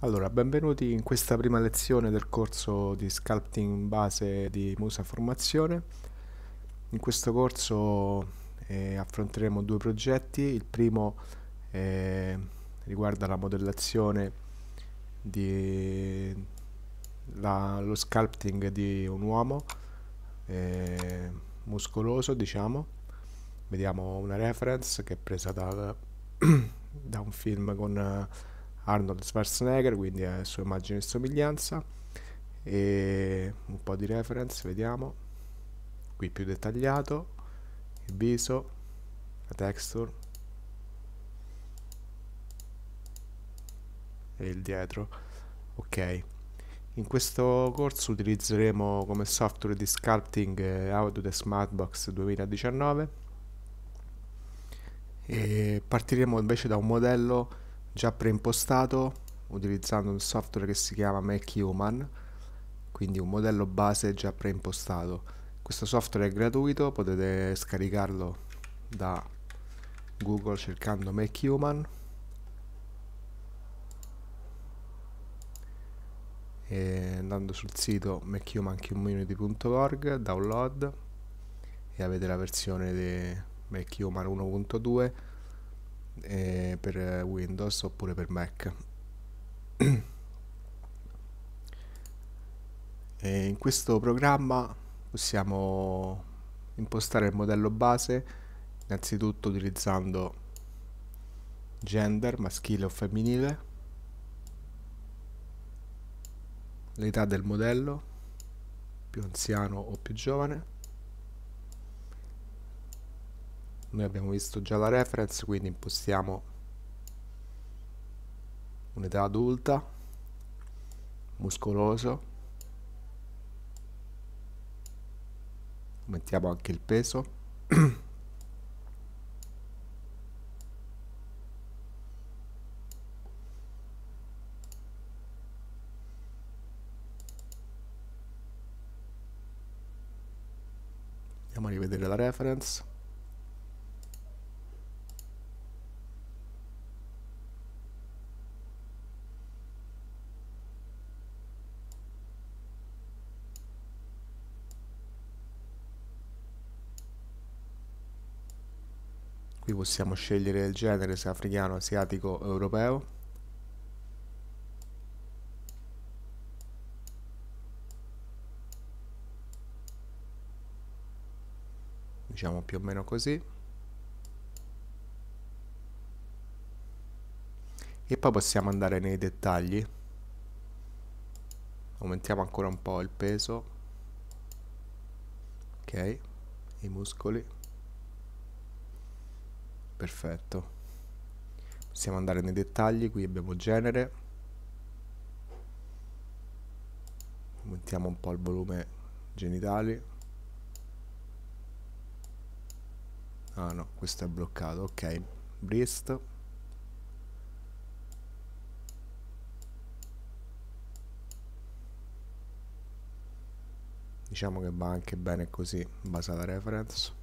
Allora, benvenuti in questa prima lezione del corso di sculpting base di Musa Formazione. In questo corso eh, affronteremo due progetti. Il primo eh, riguarda la modellazione di la, lo sculpting di un uomo eh, muscoloso, diciamo. Vediamo una reference che è presa da, da un film con Arnold Schwarzenegger, quindi è sua immagine e somiglianza. E un po' di reference, vediamo. Qui più dettagliato il viso, la texture. E il dietro. Ok. In questo corso utilizzeremo come software di sculpting eh, Autodesk Smartbox 2019 e partiremo invece da un modello già preimpostato utilizzando un software che si chiama Make Human quindi un modello base già preimpostato. Questo software è gratuito potete scaricarlo da Google cercando Make Human. E andando sul sito makehumancommunity.org download e avete la versione di Make Human 1.2 eh, per Windows oppure per Mac. in questo programma possiamo impostare il modello base innanzitutto utilizzando gender maschile o femminile l'età del modello più anziano o più giovane noi abbiamo visto già la reference quindi impostiamo un'età adulta muscoloso. Mettiamo anche il peso. Andiamo a rivedere la reference qui possiamo scegliere il genere se africano, asiatico o europeo. Diciamo più o meno così. E poi possiamo andare nei dettagli. Aumentiamo ancora un po' il peso. Ok i muscoli perfetto. Possiamo andare nei dettagli qui abbiamo genere. Aumentiamo un po' il volume genitali. Ah no questo è bloccato ok. Breast. Diciamo che va anche bene così in base alla reference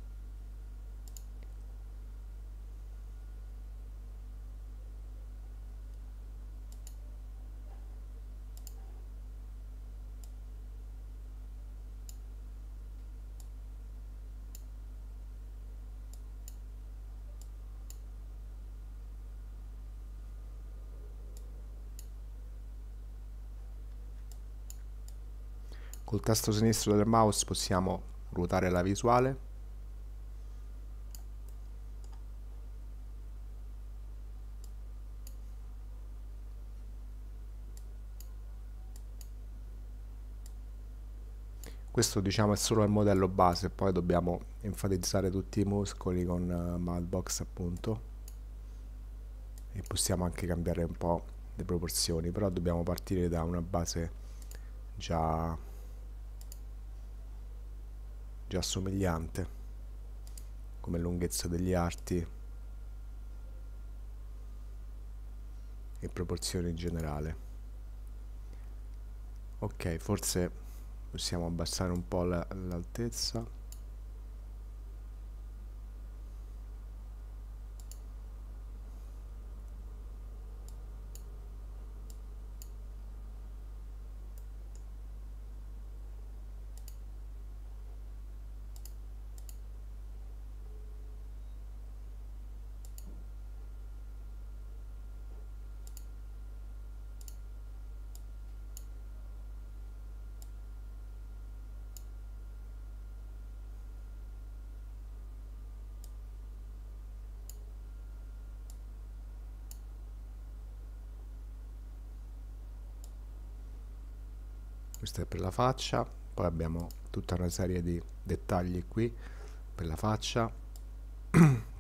Col tasto sinistro del mouse possiamo ruotare la visuale. Questo diciamo è solo il modello base, poi dobbiamo enfatizzare tutti i muscoli con uh, Madbox appunto e possiamo anche cambiare un po' le proporzioni, però dobbiamo partire da una base già già somigliante come lunghezza degli arti e proporzioni in generale. Ok forse possiamo abbassare un po' l'altezza. la, la faccia poi abbiamo tutta una serie di dettagli qui per la faccia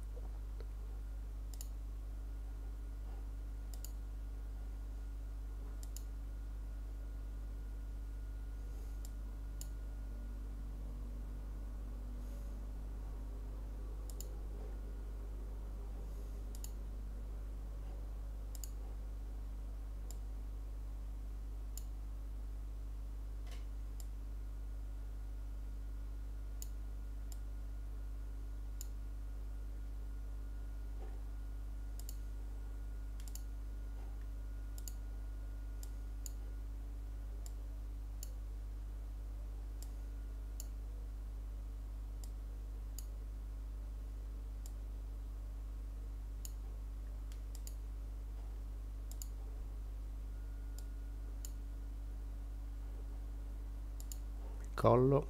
collo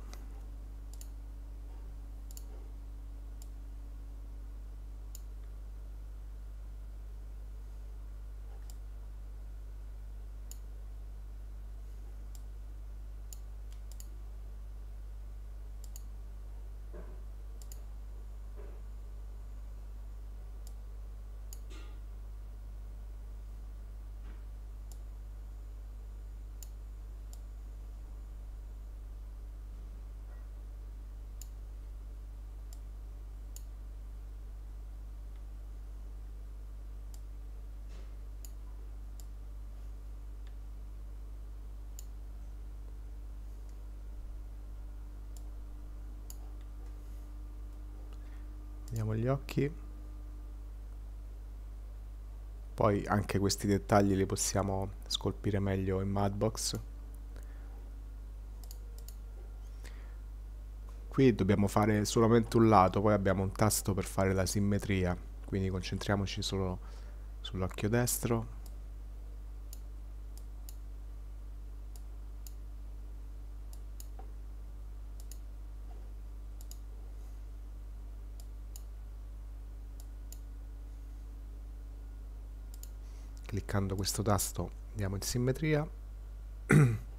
vediamo gli occhi. Poi anche questi dettagli li possiamo scolpire meglio in Madbox. Qui dobbiamo fare solamente un lato poi abbiamo un tasto per fare la simmetria quindi concentriamoci solo sull'occhio destro cliccando questo tasto andiamo in simmetria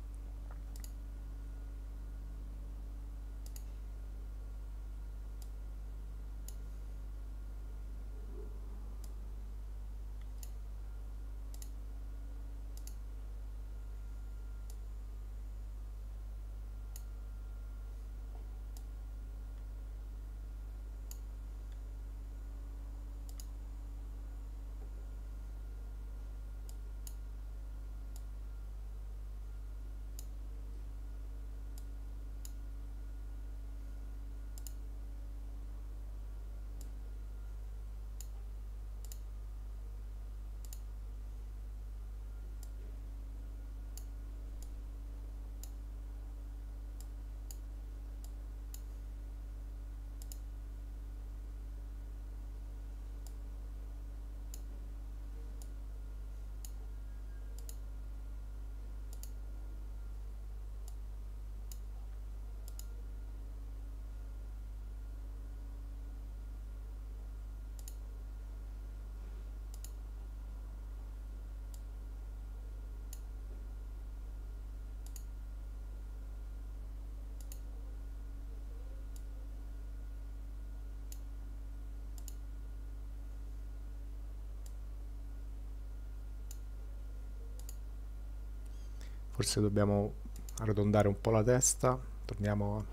forse dobbiamo arrotondare un po' la testa. Torniamo a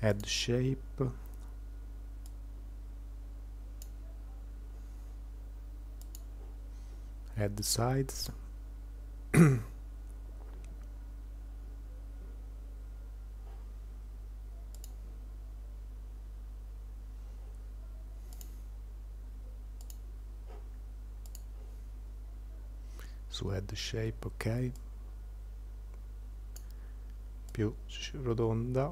head shape. Head sides. Su head shape ok più rotonda.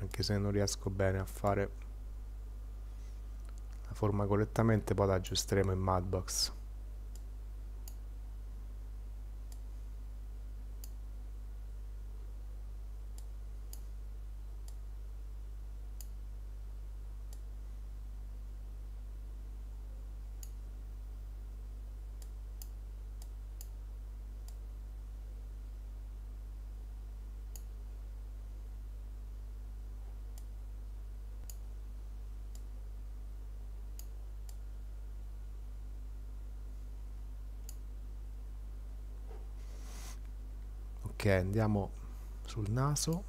Anche se non riesco bene a fare la forma correttamente poi la aggiusteremo in Madbox ok andiamo sul naso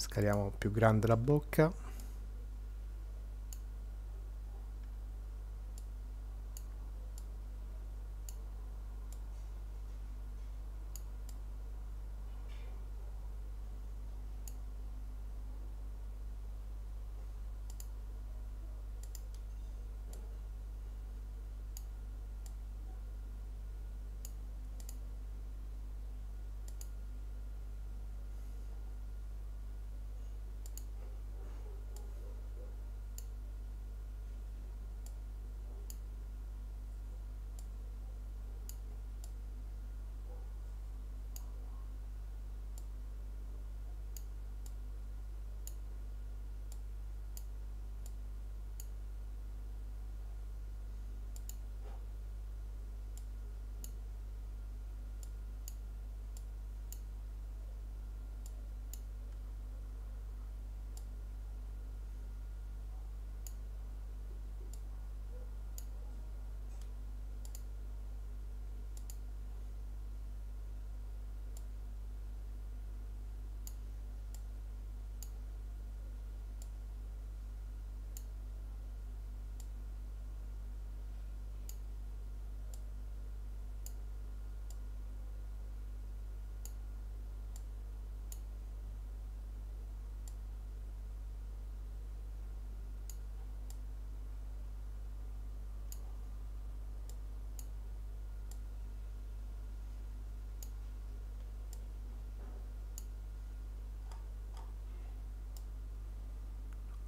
scaliamo più grande la bocca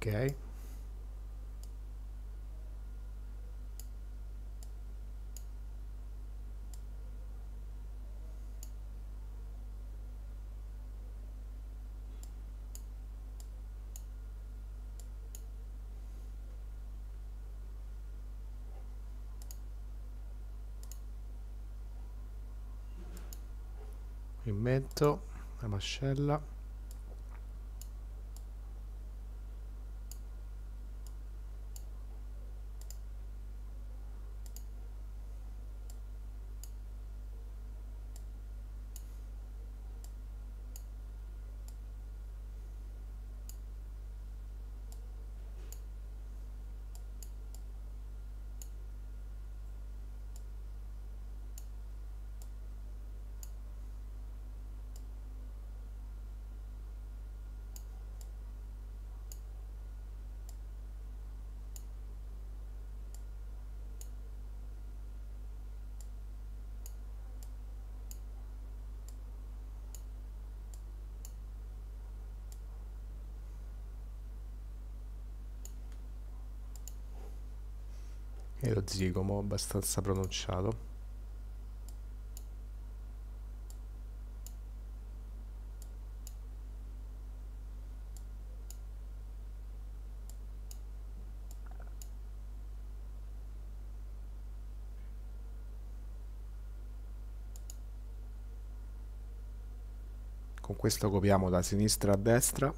ok. Metto la mascella e lo zigomo abbastanza pronunciato. Con questo copiamo da sinistra a destra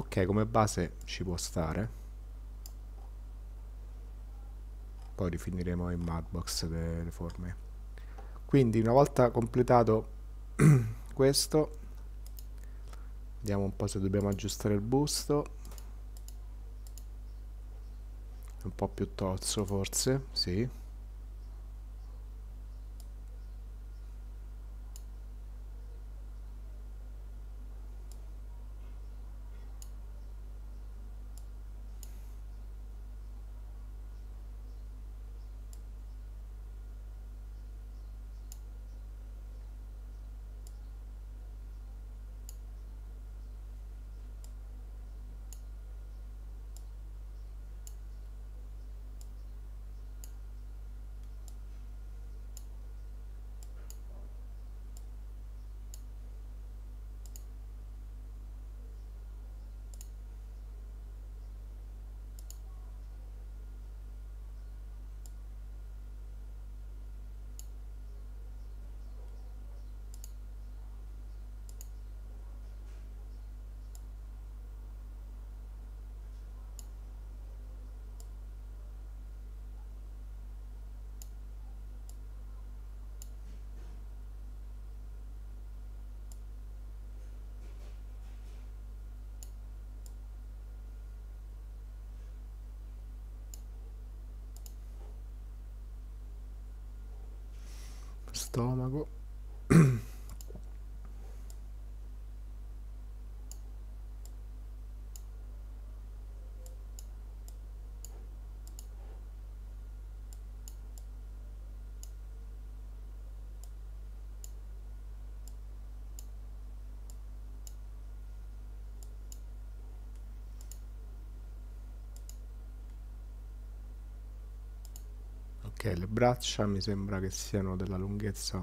ok come base ci può stare. Poi rifiniremo in Madbox le, le forme. Quindi una volta completato questo vediamo un po' se dobbiamo aggiustare il busto. Un po' più tozzo forse sì stomaco ok le braccia mi sembra che siano della lunghezza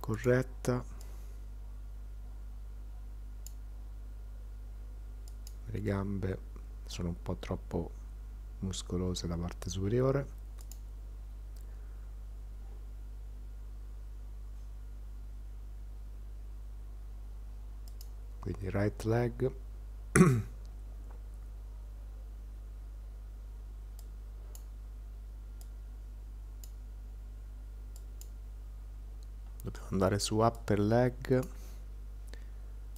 corretta. Le gambe sono un po' troppo muscolose la parte superiore. Quindi right leg andare su upper leg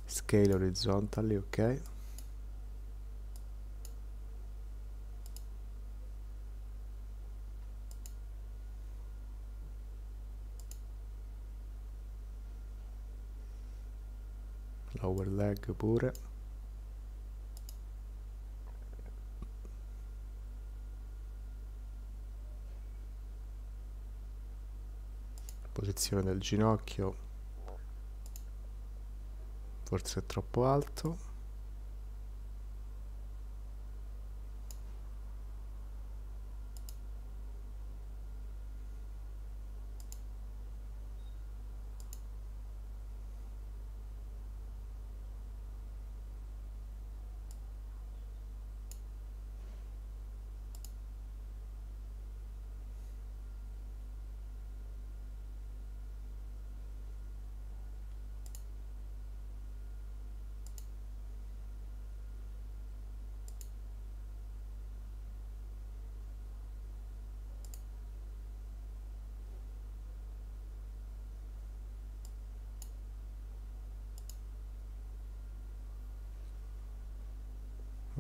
scale horizontally ok. Lower leg pure posizione del ginocchio forse è troppo alto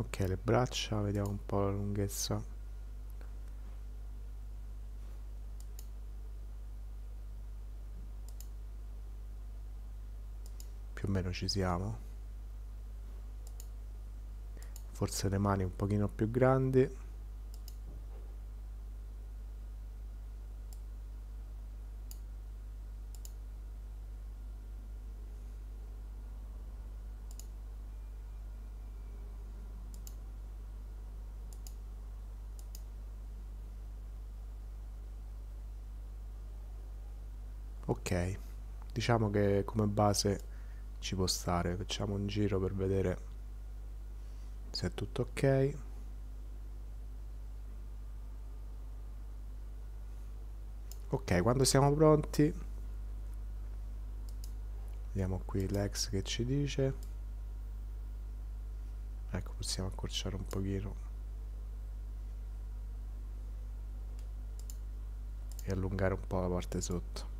ok le braccia vediamo un po' la lunghezza. Più o meno ci siamo. Forse le mani un pochino più grandi ok diciamo che come base ci può stare facciamo un giro per vedere se è tutto ok. Ok quando siamo pronti vediamo qui l'ex che ci dice. Ecco possiamo accorciare un pochino. E allungare un po' la parte sotto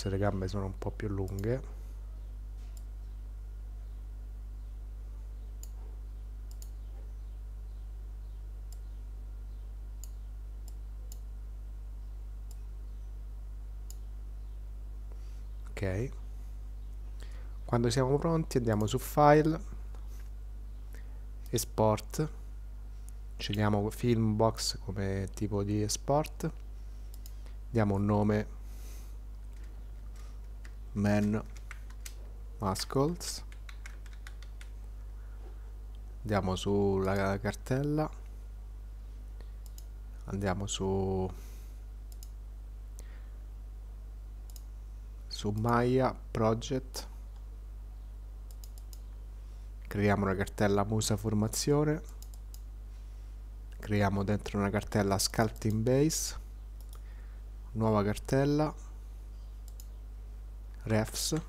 forse le gambe sono un po' più lunghe. Ok. Quando siamo pronti andiamo su file export scegliamo film box come tipo di export diamo un nome man muscles andiamo sulla cartella. Andiamo su su Maya project. Creiamo una cartella musa formazione. Creiamo dentro una cartella sculpting base. Nuova cartella refs.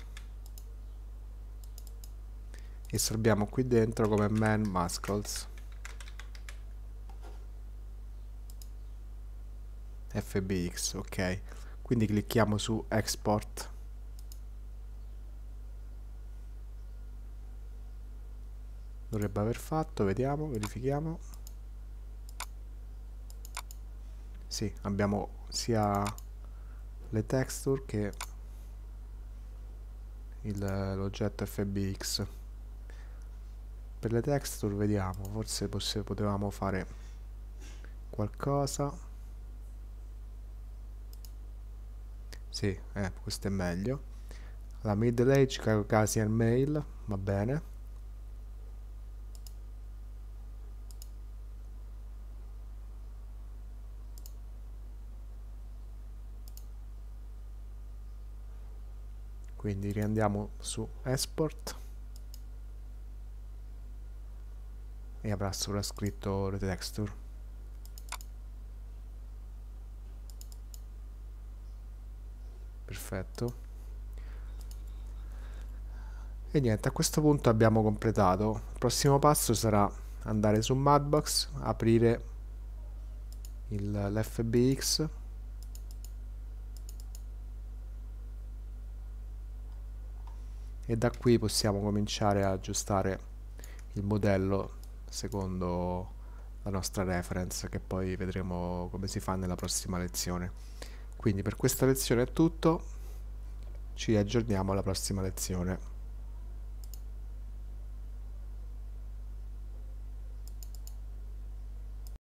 E sorbiamo qui dentro come man muscles. Fbx ok. Quindi clicchiamo su export. Dovrebbe aver fatto vediamo verifichiamo. Sì abbiamo sia le texture che l'oggetto fbx per le texture vediamo forse potevamo fare qualcosa. Sì, eh, questo è meglio. La middle age Caucasian male va bene quindi riandiamo su export e avrà solo scritto le texture. Perfetto. E niente a questo punto abbiamo completato. Il prossimo passo sarà andare su Madbox aprire l'FBX e da qui possiamo cominciare a aggiustare il modello secondo la nostra reference che poi vedremo come si fa nella prossima lezione. Quindi per questa lezione è tutto. Ci aggiorniamo alla prossima lezione